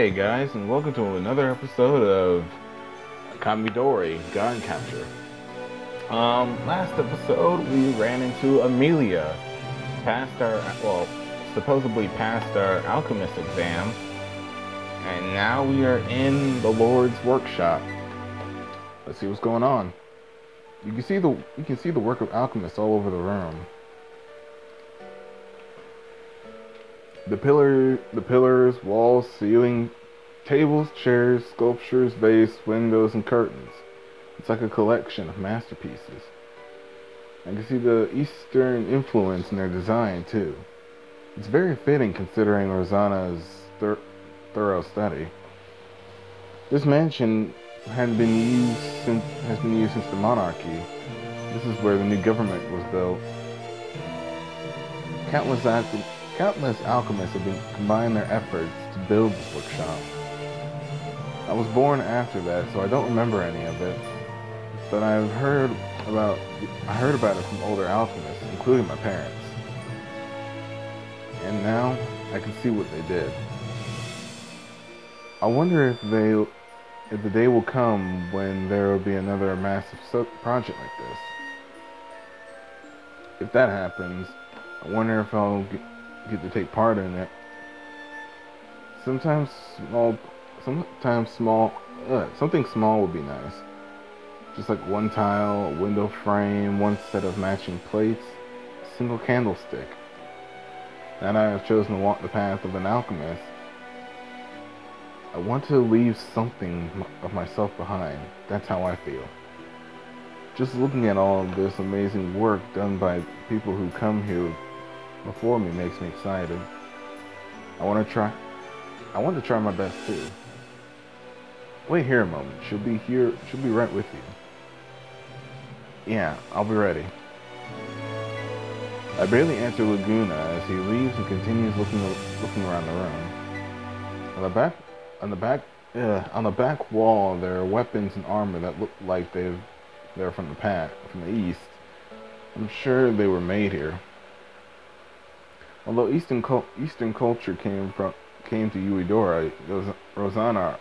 Hey guys, and welcome to another episode of Kamidori Gun Capture. Um, last episode we ran into Amelia, passed our, well, supposedly passed our alchemist exam, and now we are in the Lord's workshop. Let's see what's going on. You can see the you can see the work of alchemists all over the room. The pillar, the pillars, walls, ceiling, tables, chairs, sculptures, vase, windows, and curtains. It's like a collection of masterpieces. I can see the Eastern influence in their design too. It's very fitting considering Rosanna's thir thorough study. This mansion had been used since has been used since the monarchy. This is where the new government was built. Countless countless alchemists have been combining their efforts to build this workshop. I was born after that, so I don't remember any of it. But I've heard about I heard about it from older alchemists, including my parents. And now I can see what they did. I wonder if they if the day will come when there will be another massive project like this. If that happens, I wonder if I'll get to take part in it. Sometimes small, sometimes small, uh, something small would be nice. Just like one tile, a window frame, one set of matching plates, a single candlestick. Now that I have chosen to walk the path of an alchemist, I want to leave something of myself behind. That's how I feel. Just looking at all of this amazing work done by people who come here before me makes me excited. I want to try. I want to try my best too. Wait here a moment. She'll be here. She'll be right with you. Yeah, I'll be ready. I barely answer Laguna as he leaves and continues looking looking around the room. On the back on the back on the back wall there are weapons and armor that look like they've they're from the past from the east. I'm sure they were made here. Although Eastern Eastern culture came from came to Yuidora, Rosanna,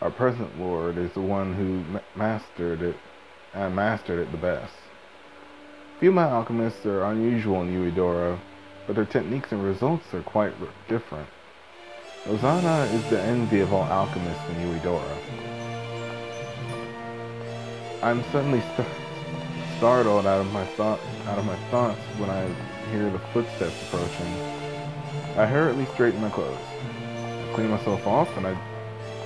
our present lord, is the one who mastered it and mastered it the best. Female alchemists are unusual in Yuidora, but their techniques and results are quite different. Rosanna is the envy of all alchemists in Yuidora. I'm suddenly st startled out of my thought out of my thoughts when I hear the footsteps approaching. I hurriedly straighten my clothes. I clean myself off, and I,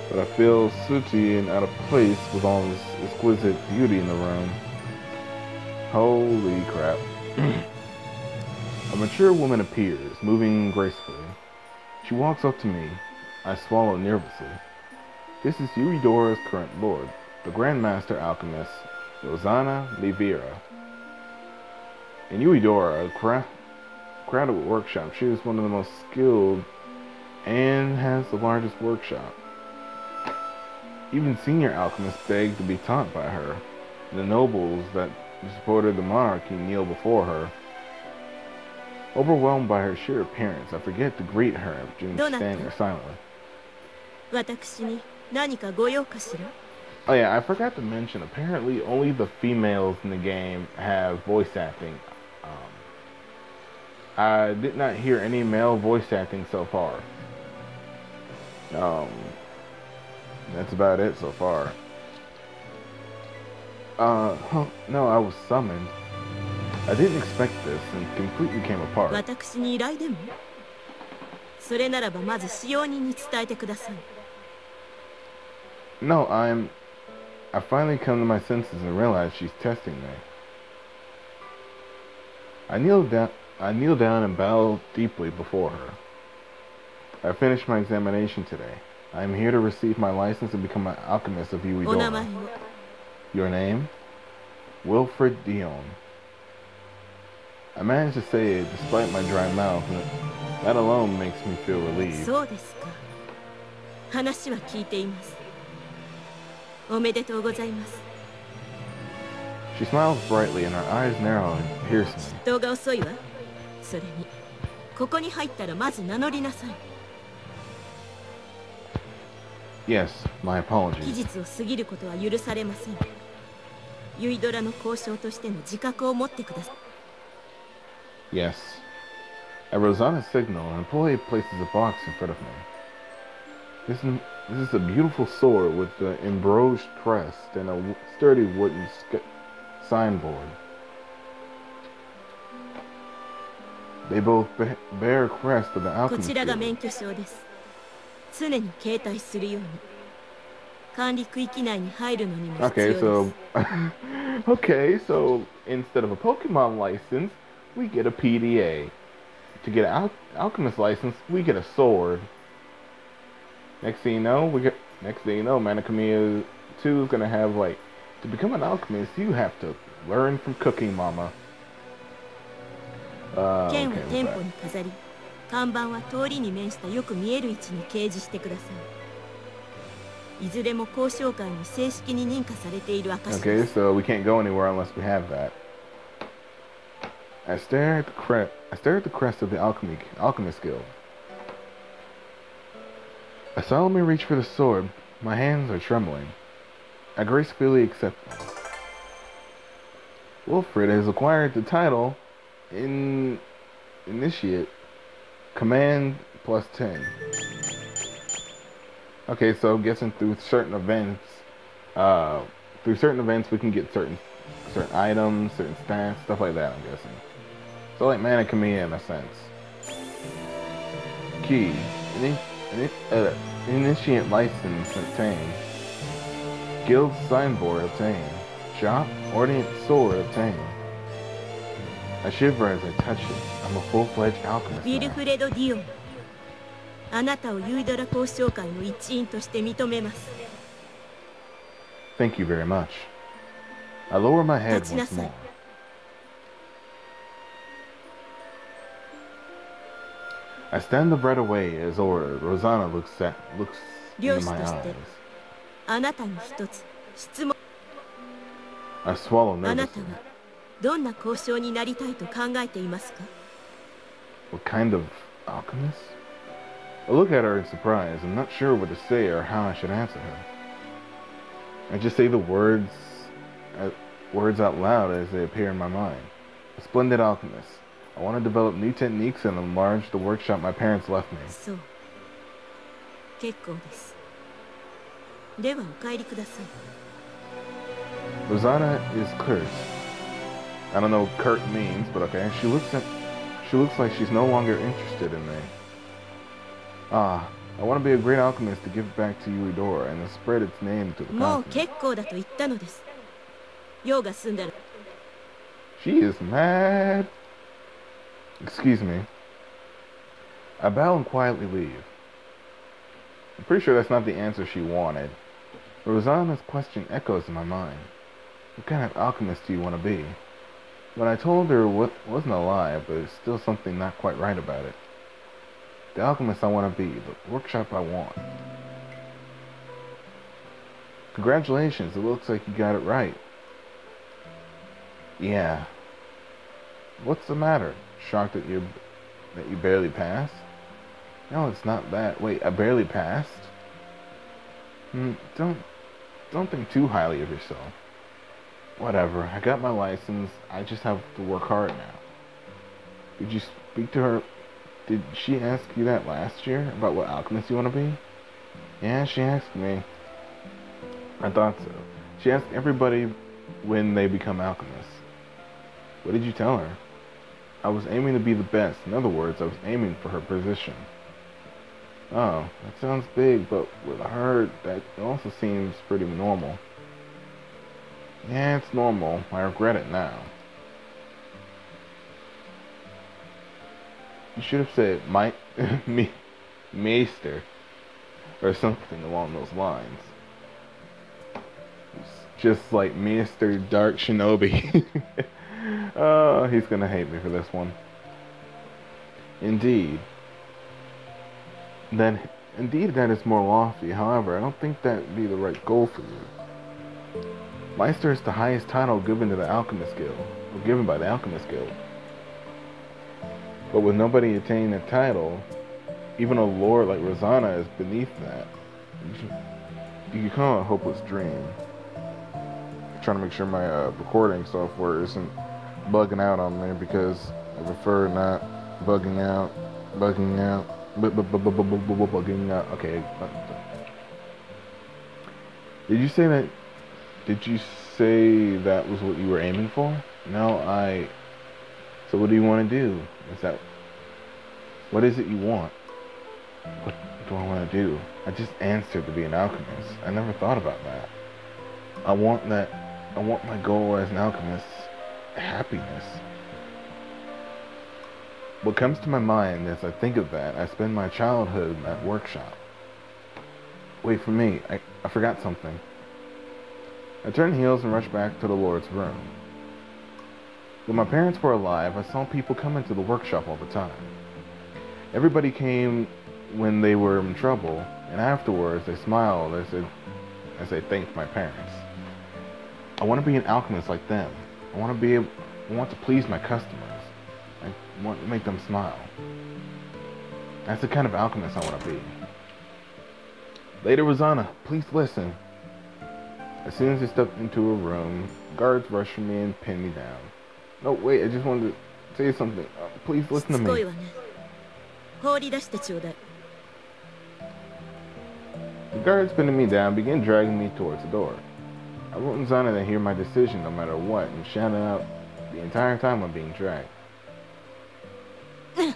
but I feel sooty and out of place with all this exquisite beauty in the room. Holy crap. A mature woman appears, moving gracefully. She walks up to me. I swallow nervously. This is Yuidora's current lord, the Grand Master Alchemist, Rosanna Livira. In Yuidora, a crowded workshop, she is one of the most skilled and has the largest workshop. Even senior alchemists beg to be taught by her. The nobles that supported the monarchy kneel before her. Overwhelmed by her sheer appearance, I forget to greet her, June standing there silently. Oh yeah, I forgot to mention, apparently only the females in the game have voice acting. I did not hear any male voice acting so far. Um, that's about it so far. Uh, huh, no, I was summoned. I didn't expect this and completely came apart. No, I'm... I finally come to my senses and realize she's testing me. I kneel down... I kneel down and bow deeply before her. I finished my examination today. I am here to receive my license and become an alchemist of Yuidora. Your name? Wilfred Dion. I managed to say it despite my dry mouth, and that alone makes me feel relieved. She smiles brightly and her eyes narrow and pierce me. それにここに入ったらまず名乗りなさい Yes, my 期 apologies. 日を過ぎることは許されませんユイドラの交渉としての自覚を持ってください Yes. At Rosanna's signal, an employee places a box in front of me. This is, this is a beautiful sword with an embroidered crest and a w- sturdy wooden sk- signboard. They both bear crest of the alchemy so okay, so instead of a Pokemon license, we get a PDA. To get an al alchemist license, we get a sword. Next thing you know, we get next thing you know, Mana Khemia 2 is gonna have like to become an alchemist, you have to learn from cooking, Mama. Uh, 剣を okay, 店 we're 舗 back. に飾り看板は通りに面したよく見える位置に掲示してくださいいずれも交渉会に正式に認可されている証で Okay, す so we can't go anywhere unless we have that. I stare at the crest. I stare at the crest of the alchemy alchemist guild. I solemnly reach for the sword. My hands are trembling. I gracefully accept it. Wilfred has acquired the title in initiate command plus 10. Okay, so guessing through certain events, uh, through certain events we can get certain certain items, certain stats, stuff like that. I'm guessing. So like Mana Khemia in a sense. Key. Ini- ini- uh, initiate license obtained. Guild signboard obtained. Shop ordnance sword obtained. I shiver as I touch it. I'm a full-fledged alchemist. ウィル now. フレド・ディオンあなたをユイドラ交渉会の一員として認めます Thank you very much. I lower my head once Tachinasai. more. I stand up right away as ordered. Rosanna looks at looks into my 漁師として。 eyes. あなたに一つ質問 I swallow あなた nervously. はどんな交渉になりたいと考えていますか What kind of alchemist? I look at her in surprise. I'm not sure what to say or how I should answer her. I just say the words, uh, words out loud as they appear in my mind. A splendid alchemist. I want to develop new techniques and enlarge the workshop my parents left me. そう結構ですではお帰りください Rosanna is cursed. I don't know what Kurt means, but okay. She looks at, she looks like she's no longer interested in me. Ah, I want to be a great alchemist to give back to you, Yuidora, and to spread its name to the continent. She is mad. Excuse me. I bow and quietly leave. I'm pretty sure that's not the answer she wanted. Rosanna's question echoes in my mind. What kind of alchemist do you want to be? When I told her what wasn't a lie, but it's still something not quite right about it. The alchemist I want to be, the workshop I want. Congratulations, it looks like you got it right. Yeah. What's the matter? Shocked that you that you barely passed? No, it's not that. Wait, I barely passed? Hmm, don't don't think too highly of yourself. Whatever. I got my license. I just have to work hard now. Did you speak to her? Did she ask you that last year about what alchemist you want to be? Yeah, she asked me. I thought so. She asked everybody when they become alchemists. What did you tell her? I was aiming to be the best. In other words, I was aiming for her position. Oh, that sounds big, but with her, that also seems pretty normal. Yeah, it's normal. I regret it now. You should have said my me Meister or something along those lines. Just like Mr. Dark Shinobi. oh, he's gonna hate me for this one. Indeed. Then, indeed, that is more lofty. However, I don't think that'd be the right goal for you. Meister is the highest title given to the Alchemist Guild, or given by the Alchemist Guild. But with nobody attaining the title, even a lord like Rosanna is beneath that. you could call it a hopeless dream. trying to make sure my uh, recording software isn't bugging out on me because I prefer not bugging out, bugging out, bugging out. Okay. Did you say that? Did you say that was what you were aiming for? No, I. So what do you want to do? Is that what is it you want? What do I want to do? I just answered to be an alchemist. I never thought about that. I want that. I want my goal as an alchemist happiness. What comes to my mind as I think of that, I spend my childhood in that workshop. Wait for me, I, I forgot something. I turned heels and rushed back to the Lord's room. When my parents were alive, I saw people come into the workshop all the time. Everybody came when they were in trouble, and afterwards they smiled as they, as they thanked my parents. I want to be an alchemist like them. I want to be able, I want to please my customers. I want to make them smile. That's the kind of alchemist I want to be. Lady Rosanna, please listen. As soon as I stepped into a room, guards rushed me and pinned me down. No, wait, I just wanted to say something. Uh, please listen to me. The guards pinning me down began dragging me towards the door. I want Zana to hear my decision no matter what and shouted out the entire time I'm being dragged.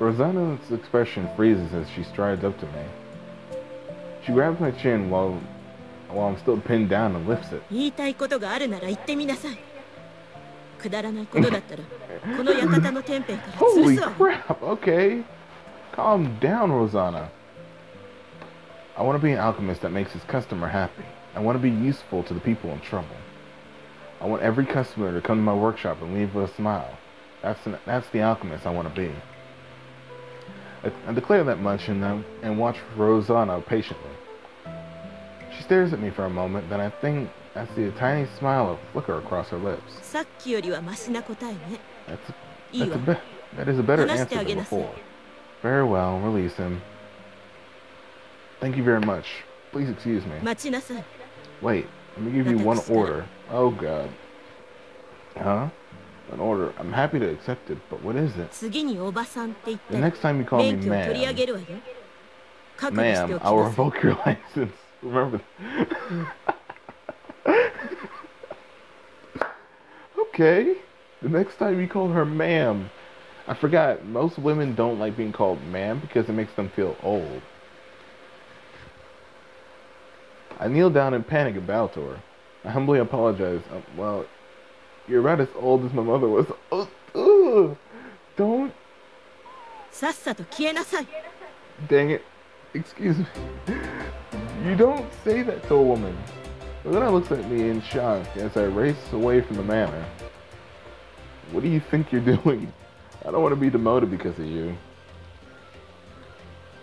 Rosanna's expression freezes as she strides up to me. She grabs my chin while while I'm still pinned down and lifts it. 言いたいことがあるなら言ってみなさい。くだらないことだったら、この館の天辺から潰すわ。Holy crap! Okay. Calm down, Rosanna. I want to be an alchemist that makes his customer happy. I want to be useful to the people in trouble. I want every customer to come to my workshop and leave with a smile. That's, an, that's the alchemist I want to be. I, declare that much and, uh, and watch Rosanna patiently. She stares at me for a moment, then I think I see a tiny smile of flicker across her lips. That's a, that's a be, that is a better answer than before. Very well, release him. Thank you very much. Please excuse me. Wait, let me give you one order. Oh god. Huh? An order. I'm happy to accept it, but what is it? The next time you call me ma'am, ma'am, I'll revoke your license. Remember. okay. The next time you call her ma'am. I forgot, most women don't like being called ma'am because it makes them feel old. I kneel down in panic and bow to her. I humbly apologize. Um, well, you're about as old as my mother was. Oh, ugh, don't. Dang it. Excuse me. You don't say that to a woman. Luna looks at me in shock as I race away from the manor. What do you think you're doing? I don't want to be demoted because of you.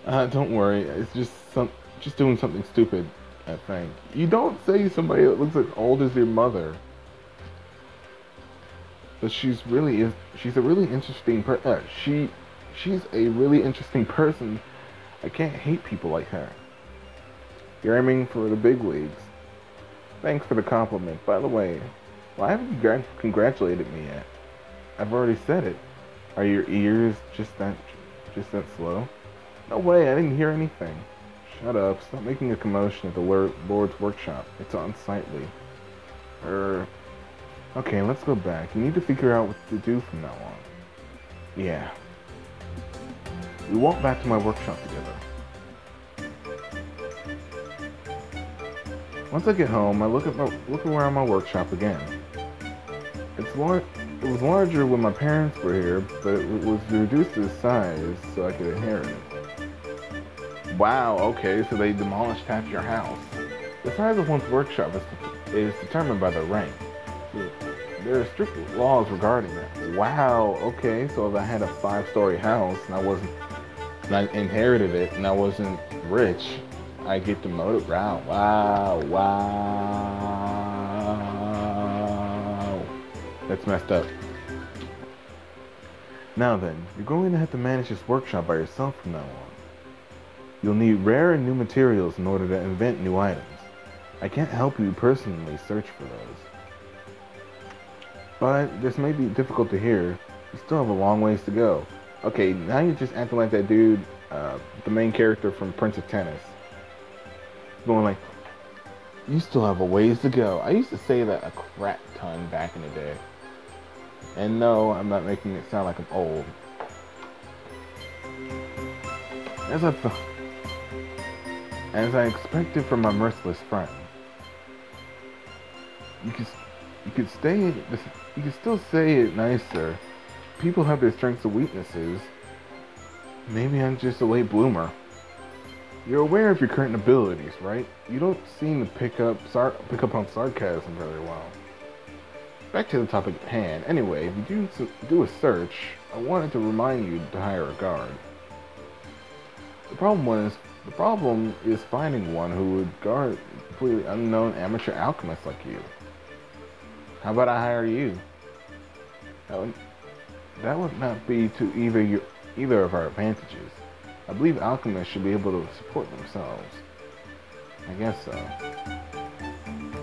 Uh, don't worry. It's just some, just doing something stupid. I think. You don't say somebody that looks as old as your mother. But she's really is she's a really interesting per uh, she she's a really interesting person. I can't hate people like her. You're aiming for the big leagues. Thanks for the compliment. By the way, why haven't you congratulated me yet? I've already said it. Are your ears just that just that slow? No way, I didn't hear anything. Shut up. Stop making a commotion at the Lord's workshop. It's unsightly. Er. Okay, let's go back. You need to figure out what to do from now on. Yeah. We walk back to my workshop together. Once I get home, I look at my look around my workshop again. It's lar it was larger when my parents were here, but it was reduced to size so I could inherit it. Wow, okay, so they demolished half your house. The size of one's workshop is, is determined by their rank. There are strict laws regarding that. Wow, okay, so if I had a five-story house and I wasn't, and I inherited it and I wasn't rich, I get demoted. Wow, wow, wow. That's messed up. Now then, you're going to have to manage this workshop by yourself from now on. You'll need rare and new materials in order to invent new items. I can't help you personally search for those. But this may be difficult to hear. You still have a long ways to go. Okay, now you're just acting like that dude, uh, the main character from Prince of Tennis. Going like, you still have a ways to go. I used to say that a crap ton back in the day. And no, I'm not making it sound like I'm old. As I, as I expected from my merciless friend, you could, you could stay, you can still say it nicer. People have their strengths and weaknesses. Maybe I'm just a late bloomer. You're aware of your current abilities, right? You don't seem to pick up sar pick up on sarcasm very well. Back to the topic at hand. Anyway, if you do, do a search, I wanted to remind you to hire a guard. The problem was, the problem is finding one who would guard completely unknown amateur alchemist like you. How about I hire you? That would, that would not be to either your, either of our advantages. I believe alchemists should be able to support themselves. I guess so.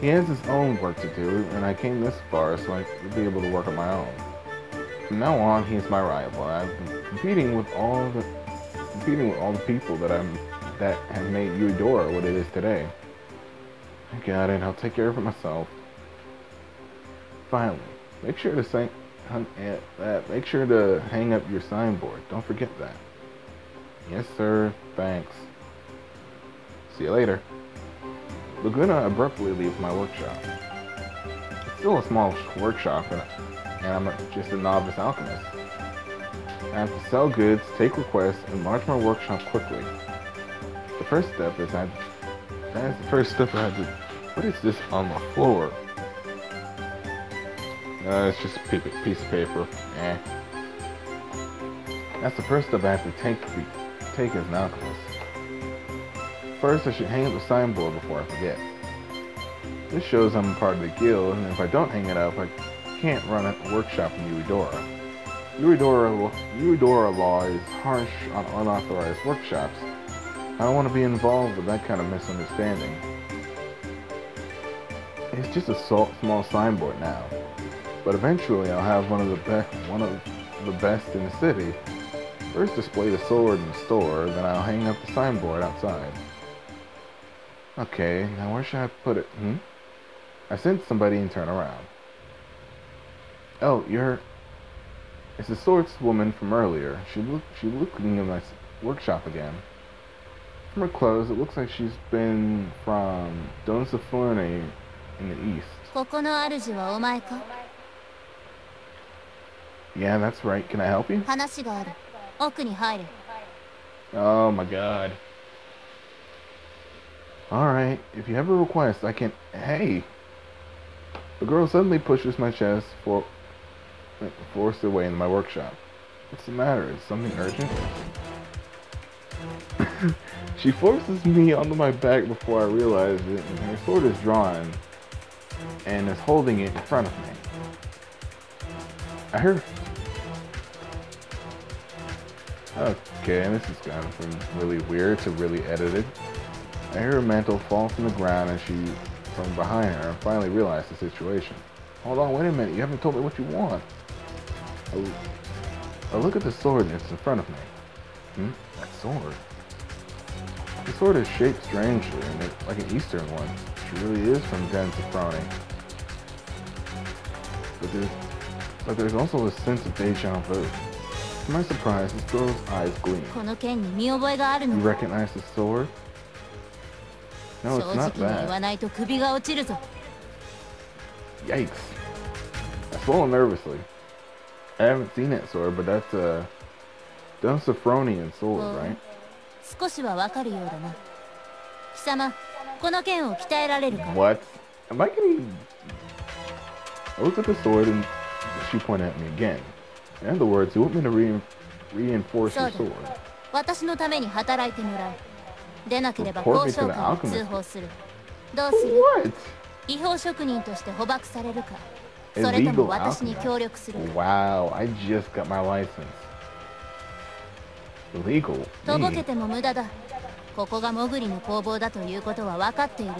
He has his own work to do, and I came this far so I could be able to work on my own. From now on, he is my rival. I've been competing with all the competing with all the people that I'm that have made Yuidora what it is today. I got it. I'll take care of it myself. Finally, make sure to say, uh, make sure to hang up your signboard. Don't forget that. Yes, sir. Thanks. See you later. Laguna abruptly leaves my workshop. It's still a small workshop, and, and I'm just a novice alchemist. I have to sell goods, take requests, and launch my workshop quickly. The first step is I. That's the first step I have to. What is this on the floor? Uh, it's just a piece of paper. Eh. That's the first step I have to take take as an alchemist. First, I should hang up the signboard before I forget. This shows I'm part of the guild, and if I don't hang it up, I can't run a workshop in Yuidora. Yuidora, Yuidora law is harsh on unauthorized workshops. I don't want to be involved with that kind of misunderstanding. It's just a small signboard now, but eventually I'll have one of the best, one of the best in the city. First display the sword in the store, then I'll hang up the signboard outside. Okay, now where should I put it? Hmm? I sent somebody and turn around. Oh, you're... It's the swordswoman from earlier. She look she looking in my workshop again. From her clothes, it looks like she's been from Don in the east. Yeah, that's right. Can I help you? Oh my god. Alright, if you have a request, I can... Hey! The girl suddenly pushes my chest for... forced her way into my workshop. What's the matter? Is something urgent? she forces me onto my back before I realize it, and her sword is drawn and is holding it in front of me. I heard... Okay, this is going from really weird to really edited. I hear her mantle fall from the ground and she, from behind her, and finally realized the situation. Hold on, wait a minute, you haven't told me what you want. Oh, look at the sword it's in front of me. Hmm? That sword. The sword is shaped strangely, and like an Eastern one. She really is from Den. But there's, but there's also a sense of deja vu. To my surprise, this girl's eyes gleam. You recognize the sword? No, it's not that. Yikes. I swallow nervously. I haven't seen that sword, but that's a Don Sophronian sword, right? 少しはわかるようだな。貴様、この剣を鍛えられるか What? Am I getting... I looked at the sword and she pointed at me again. In other words, you want me to re reinforce the sword. 私のために働いてもらう。出なければ交渉官に通報するどうする違法職人として捕獲されるか それとも私に協力する Wow, I just got my license. Illegal? とぼけても無駄だここがモグリの工房だということは分かっている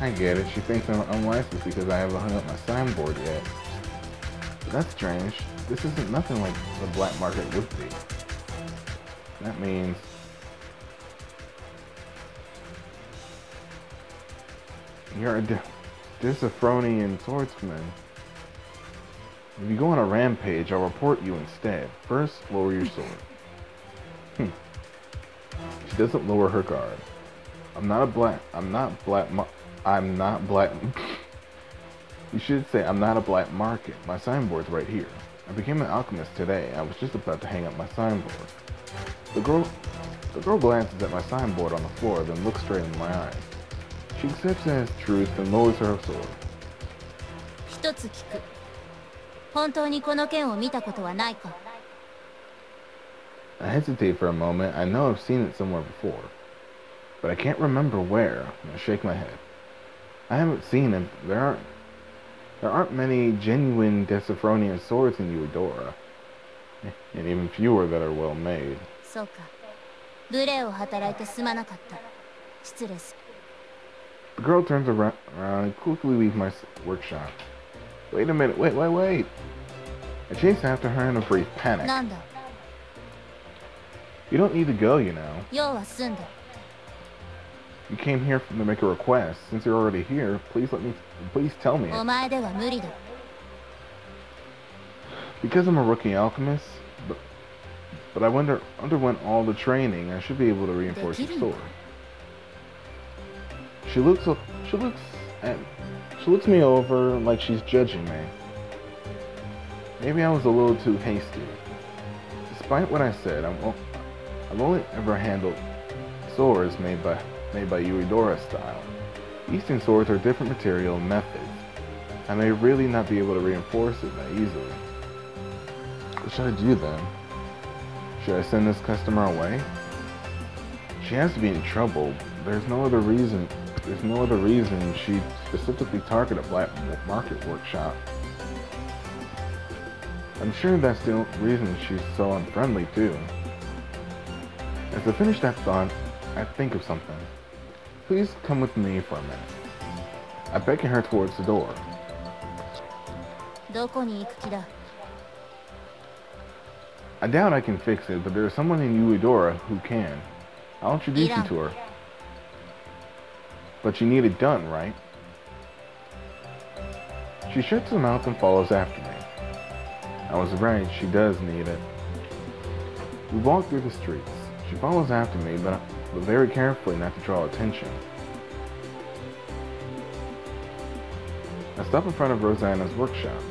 I get it. She thinks I'm unlicensed because I haven't hung up my signboard yet. That's strange. This isn't nothing like the black market would be. That means... You're a Disophronian swordsman. If you go on a rampage, I'll report you instead. First, lower your sword. Hmm. She doesn't lower her guard. I'm not a black. I'm not black. I'm not black. you should say I'm not a black market. My signboard's right here. I became an alchemist today. I was just about to hang up my signboard. The girl, the girl glances at my signboard on the floor, then looks straight into my eyes. She accepts it as truth and lowers her sword. 一つ聞く。本当にこの剣を見たことはないか I hesitate for a moment. I know I've seen it somewhere before. But I can't remember where. I shake my head. I haven't seen it. There aren't there aren't many genuine Desifronian swords in Yuidora, and even fewer that are well made. The girl turns around and quickly leaves my workshop. Wait a minute, wait, wait, wait! I chase after her in a brief panic. You don't need to go, you know. You came here to make a request. Since you're already here, please let me, please tell me Because I'm a rookie alchemist, but, but I wonder, underwent all the training, I should be able to reinforce your sword. She looks. She looks at. She looks me over like she's judging me. Maybe I was a little too hasty. Despite what I said, I'm, I've only ever handled swords made by made by Yuidora style. Eastern swords are different material and methods. I may really not be able to reinforce it that easily. What should I do then? Should I send this customer away? She has to be in trouble. There's no other reason there's no other reason she specifically targeted a Black Market Workshop. I'm sure that's the reason she's so unfriendly too. As I finish that thought, I think of something. Please come with me for a minute. I beckon her towards the door. I doubt I can fix it, but there's someone in Yuidora who can. I'll introduce you to her. But you need it done, right? She shuts her mouth and follows after me. I was right, she does need it. We walk through the streets. She follows after me, but, but very carefully not to draw attention. I stop in front of Rosanna's workshop.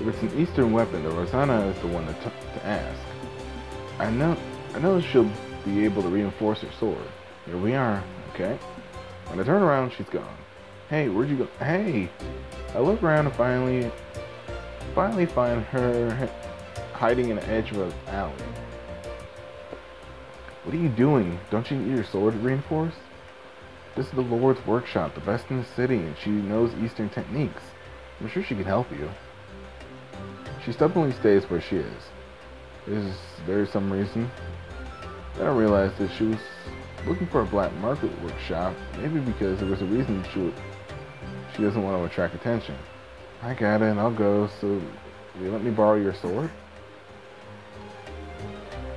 If it's an Eastern weapon, then Rosanna is the one to, to ask. I know, I know she'll be able to reinforce her sword. Here we are, okay? When I turn around, she's gone. Hey, where'd you go? Hey! I look around and finally, finally find her hiding in the edge of an alley. What are you doing? Don't you need your sword reinforced? This is the Lord's workshop, the best in the city, and she knows Eastern techniques. I'm sure she can help you. She stubbornly stays where she is. Is there some reason? Then I realized that she was looking for a black market workshop, maybe because there was a reason she would, she doesn't want to attract attention. I got it, I'll go, so you let me borrow your sword?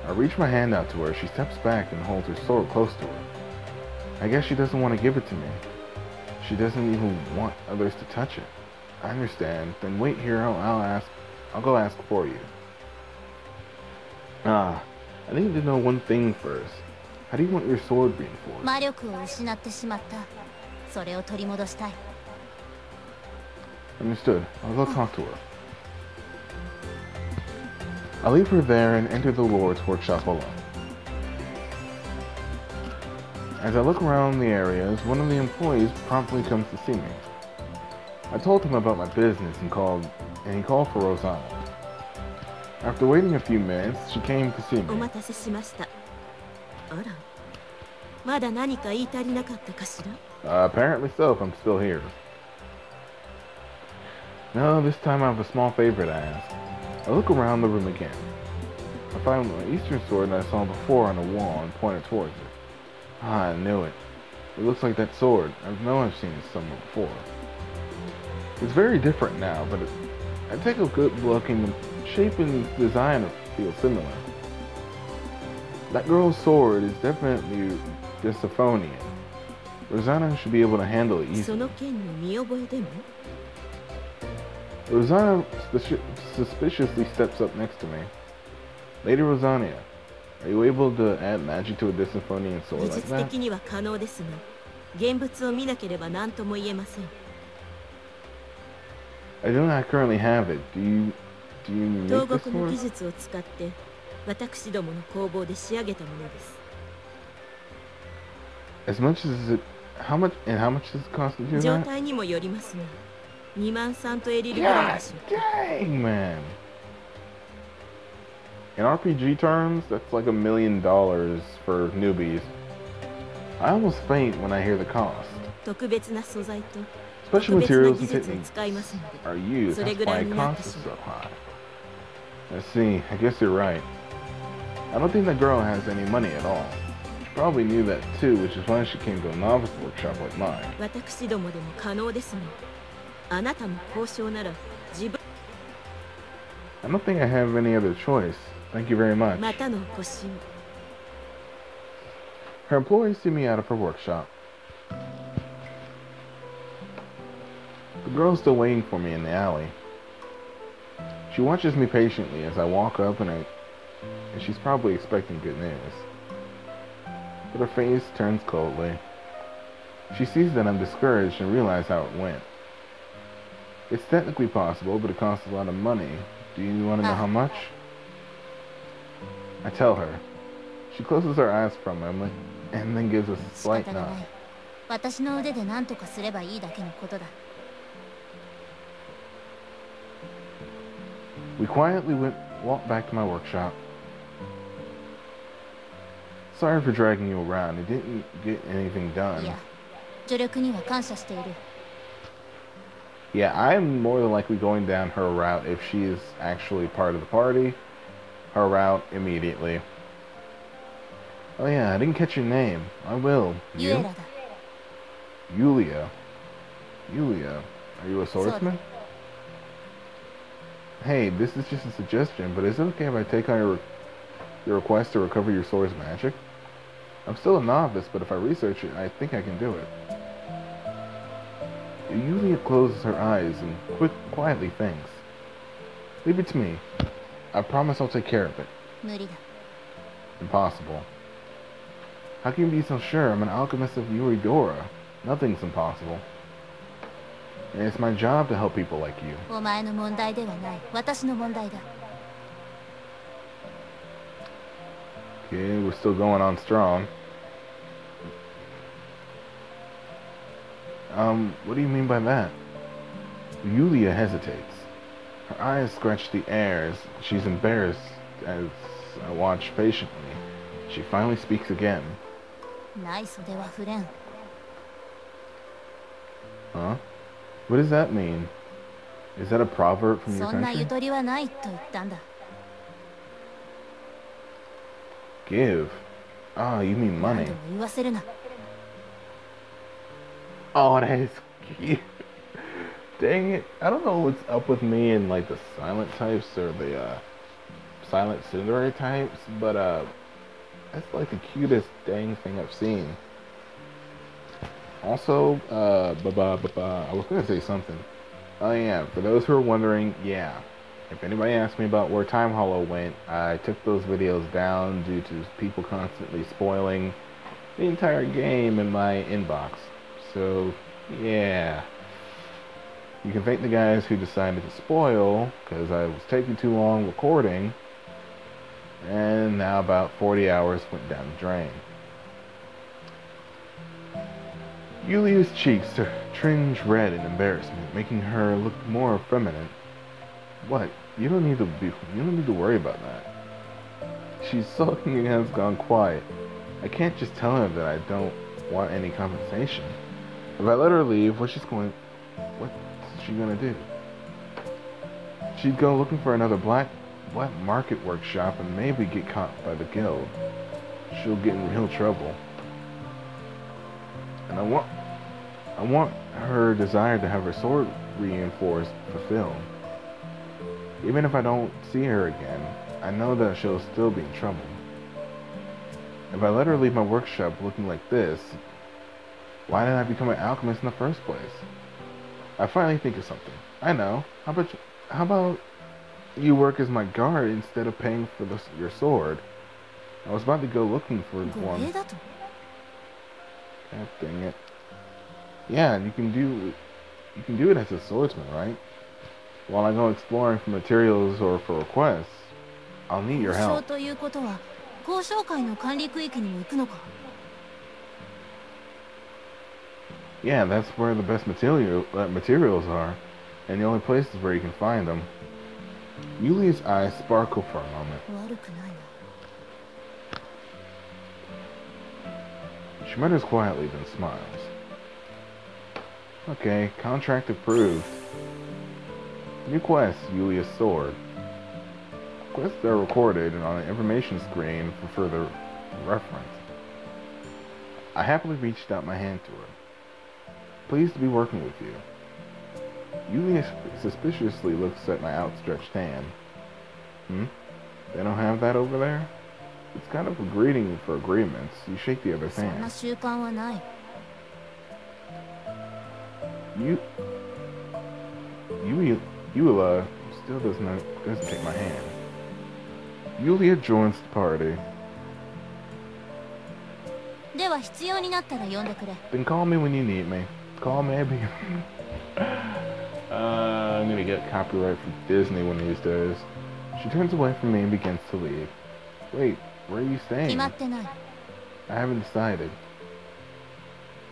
I reach my hand out to her. She steps back and holds her sword close to her. I guess she doesn't want to give it to me. She doesn't even want others to touch it. I understand. Then wait here. I'll, I'll ask. I'll go ask for you. Ah, I need to know one thing first. How do you want your sword reinforced? 魔力を失ってしまった。それを取り戻したい。Understood. I'll go talk to her. I'll leave her there and enter the Lord's workshop alone. As I look around the areas, one of the employees promptly comes to see me. I told him about my business and called, and he called for Rosanna. After waiting a few minutes, she came to see me. あらまだ何か言い足りなかったかしら uh, Apparently so, if I'm still here. No, this time I have a small favor to ask. I look around the room again. I find my Eastern sword that I saw before on the wall and point it towards it. Ah, I knew it. It looks like that sword. I know I've seen it somewhere before. It's very different now, but it, I take a good look and the shape and design feel similar. That girl's sword is definitely Dysthophonian. Rosanna should be able to handle it easily. Rosanna suspiciously steps up next to me. Lady Rosania, are you able to add magic to a Dysthophonian sword like that? 的には可能ですが、現物を見なければ何とも言えません。I do not currently have it. Do you do you make this sword? の技術を使って私どもの工房で仕上げたものです。As much as it how much and how much does it cost to do that? 状態にもよりますが、 2万3とエリルぐらいでしょう。Dang man. In RPG terms, that's like a million dollars for newbies. I almost faint when I hear the cost. Special materials and techniques are used, that's why it costs so high. Let's see, I guess you're right. I don't think that girl has any money at all. She probably knew that too, which is why she came to a novice workshop like mine. I don't think I have any other choice. Thank you very much. Her employees see me out of her workshop. The girl's still waiting for me in the alley. She watches me patiently as I walk up and, I, and she's probably expecting good news. But her face turns coldly. She sees that I'm discouraged and realizes how it went. It's technically possible, but it costs a lot of money. Do you want to know oh. how much? I tell her. She closes her eyes from him and then gives a slight nod. We quietly went walked back to my workshop. Sorry for dragging you around. It didn't get anything done. Yeah, I'm more than likely going down her route if she is actually part of the party her route immediately. Oh yeah, I didn't catch your name. I will. You? Yulia. Yulia. Are you a swordsman? Hey, this is just a suggestion, but is it okay if I take on your, your request to recover your sword's magic? I'm still a novice, but if I research it, I think I can do it. Yulia closes her eyes and quick, quietly thinks. Leave it to me. I promise I'll take care of it. Impossible. How can you be so sure? I'm an alchemist of Yuidora. Nothing's impossible. And it's my job to help people like you. Okay, we're still going on strong. Um, what do you mean by that? Yulia hesitates. Her eyes scratch the air as she's embarrassed as I watch patiently. She finally speaks again. Huh? What does that mean? Is that a proverb from your country? Give. Ah, you mean money. Oh, that is cute. Dang it. I don't know what's up with me and like the silent types or the uh, silent tsundere types, but uh, that's like the cutest dang thing I've seen. Also, uh, ba ba ba ba, I was gonna say something. Oh yeah, for those who are wondering, yeah. If anybody asks me about where Time Hollow went, I took those videos down due to people constantly spoiling the entire game in my inbox. So, yeah. You can thank the guys who decided to spoil, because I was taking too long recording, and now about 40 hours went down the drain. Yulia's cheeks trimmed red in embarrassment, making her look more feminine. What? You don't need to be. You don't need to worry about that. She's sulking and has gone quiet. I can't just tell her that I don't want any compensation. If I let her leave, what's she's going? What she gonna do? She'd go looking for another black black market workshop and maybe get caught by the guild. She'll get in real trouble. And I want I want her desire to have her sword reinforced fulfilled. Even if I don't see her again, I know that she'll still be in trouble. If I let her leave my workshop looking like this, why did I become an alchemist in the first place? I finally think of something. I know. How about you, how about you work as my guard instead of paying for the, your sword? I was about to go looking for one. God dang it. Yeah, you can do you can do it as a swordsman, right? While I go exploring for materials or for requests, I'll need your help. Yeah, that's where the best material uh, materials are, and the only places where you can find them. Yuli's eyes sparkle for a moment. She mutters quietly, then smiles. Okay, contract approved. New quest, Yulia's sword. Quests are recorded on an information screen for further reference. I happily reached out my hand to her. Pleased to be working with you. Yulia suspiciously looks at my outstretched hand. Hmm? They don't have that over there? It's kind of a greeting for agreements. You shake the other's hand. You... You... Yulia still does not doesn't take my hand. Yulia joins the party. Then call me when you need me Call me. uh, I'm gonna get copyright from Disney one of these days. She turns away from me and begins to leave. Wait, where are you staying? I haven't decided.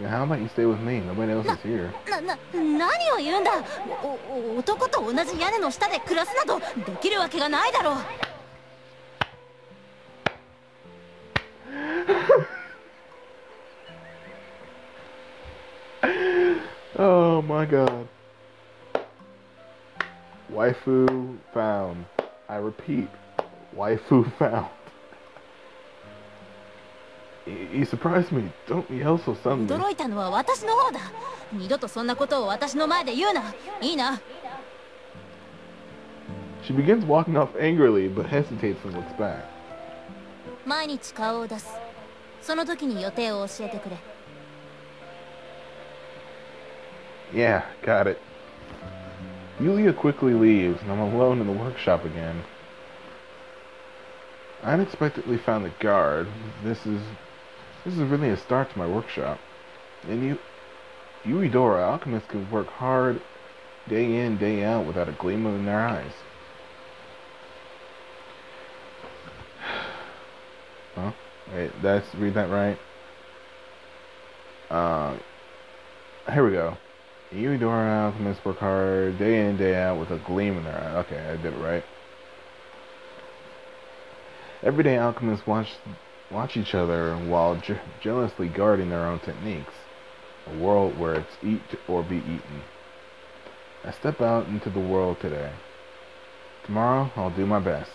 how about you stay with me? Nobody else is here. な、な、何を言うんだお男と同じ屋根の下で暮らすなどできるわけがないだろう my god. Waifu found. I repeat, waifu found. He surprised me. Don't yell so suddenly. 驚いたのは私の方だ。二度とそんなことを私の前で言うな。いいな。She begins walking off angrily, but hesitates and looks back. 毎日顔を出す。その時に予定を教えてくれ。 Yeah, got it. Yulia quickly leaves, and I'm alone in the workshop again. I unexpectedly found the guard. This is this is really a start to my workshop. And you Yuidora alchemists can work hard day in, day out without a gleam in their eyes. Huh? Wait, that's read that right. Uh, here we go. Yuidora alchemists work hard day in, day out with a gleam in their eye. Okay, I did it right. Everyday alchemists watch watch each other while je jealously guarding their own techniques. A world where it's eat or be eaten. I step out into the world today. Tomorrow, I'll do my best.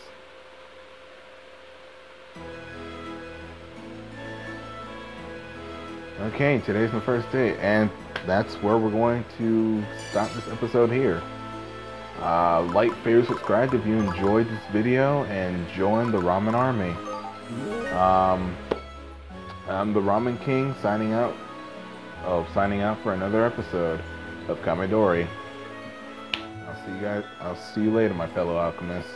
Okay, today's my first day, and that's where we're going to stop this episode here. Uh, like, favorite, subscribe if you enjoyed this video, and join the Ramen Army. Um, I'm the Ramen King, signing out. Oh, signing out for another episode of Kamidori. I'll see you guys. I'll see you later, my fellow alchemists.